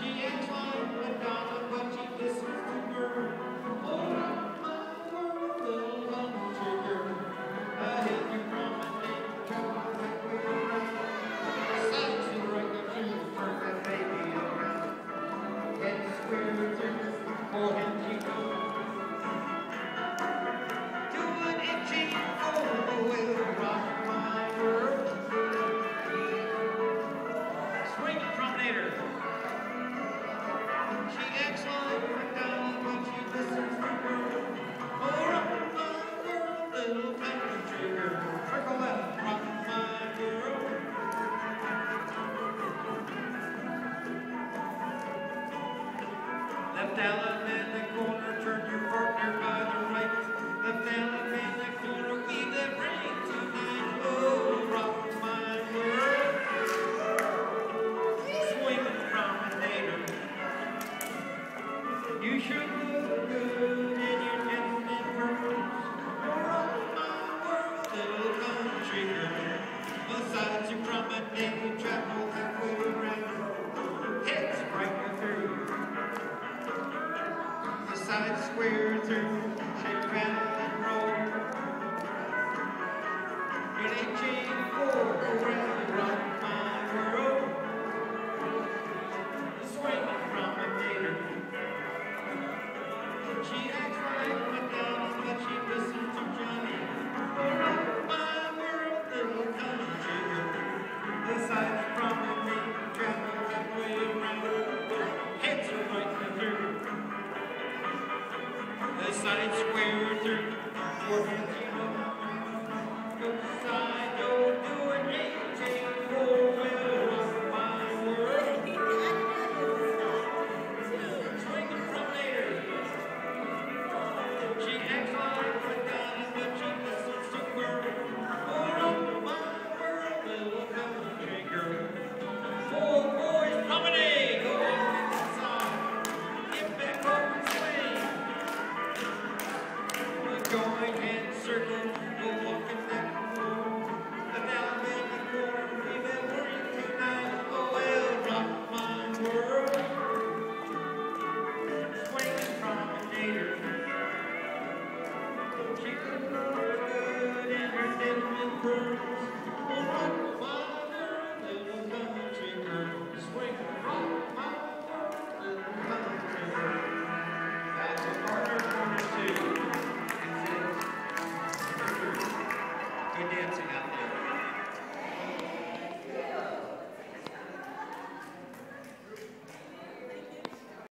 She and John had found out what she listens to burn. Fella in the corner, turn your partner by the right. In the corner, ring tonight. Oh, my world. Promenade her. You look good in your. Oh, my world, little country girl. Besides your side square through. Roll. It ain't changed for around my world. Oh. Swinging promenade her. She acts like Madonna, but she listens to Johnny. Oh, rock my world, little country girl. The sights side square through. Working going in circles, we're walking